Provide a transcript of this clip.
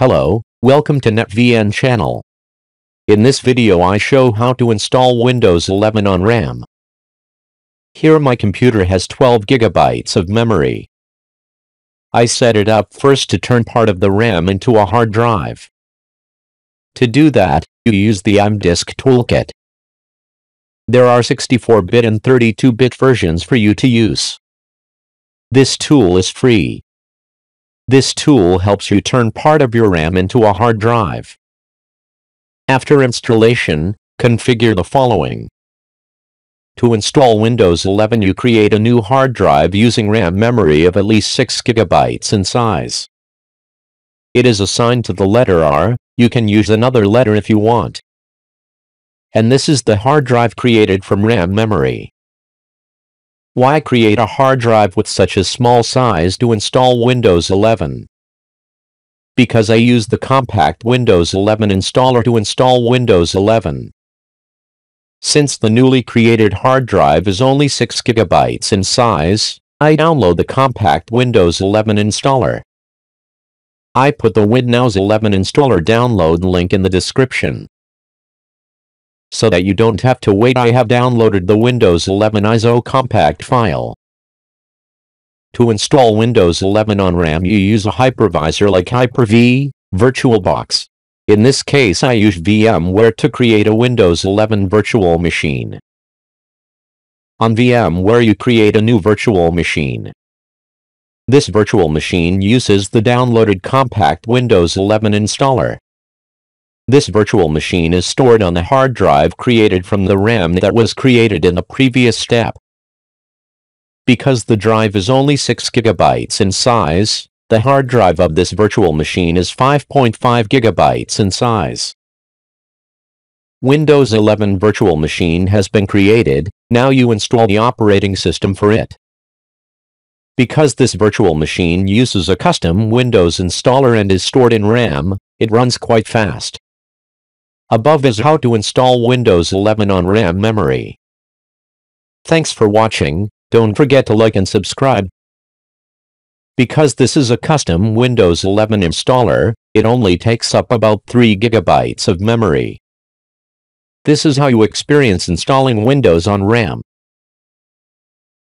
Hello, welcome to NetVN channel. In this video I show how to install Windows 11 on RAM. Here my computer has 12 gigabytes of memory. I set it up first to turn part of the RAM into a hard drive. To do that, you use the ImDisk toolkit. There are 64-bit and 32-bit versions for you to use. This tool is free. This tool helps you turn part of your RAM into a hard drive. After installation, configure the following. To install Windows 11 you create a new hard drive using RAM memory of at least 6 GB in size. It is assigned to the letter R, you can use another letter if you want. And this is the hard drive created from RAM memory. Why create a hard drive with such a small size to install Windows 11? Because I use the compact Windows 11 installer to install Windows 11. Since the newly created hard drive is only 6 GB in size, I download the compact Windows 11 installer. I put the Windows 11 installer download link in the description so that you don't have to wait I have downloaded the Windows 11 ISO compact file. To install Windows 11 on RAM you use a hypervisor like Hyper-V, VirtualBox. In this case I use VMware to create a Windows 11 virtual machine. On VMware you create a new virtual machine. This virtual machine uses the downloaded compact Windows 11 installer. This virtual machine is stored on the hard drive created from the RAM that was created in the previous step. Because the drive is only 6 GB in size, the hard drive of this virtual machine is 5.5 GB in size. Windows 11 virtual machine has been created, now you install the operating system for it. Because this virtual machine uses a custom Windows installer and is stored in RAM, it runs quite fast. Above is how to install Windows 11 on RAM memory. Thanks for watching, don't forget to like and subscribe. Because this is a custom Windows 11 installer, it only takes up about 3 gigabytes of memory. This is how you experience installing Windows on RAM.